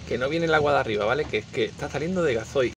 que no viene el agua de arriba, ¿vale? Que, es que está saliendo de gasoil.